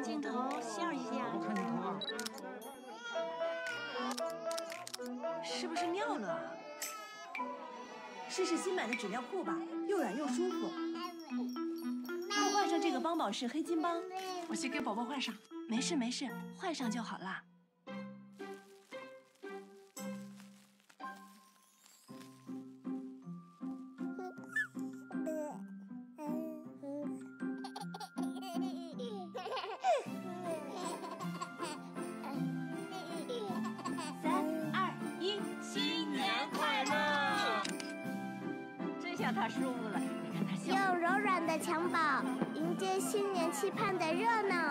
看镜头，笑一下。看镜头啊！是不是尿了啊？试试新买的纸尿裤吧，又软又舒服。快换上这个帮宝适黑金帮。我去给宝宝换上。没事没事，换上就好啦。真像他舒服了，用柔软的襁褓迎接新年期盼的热闹。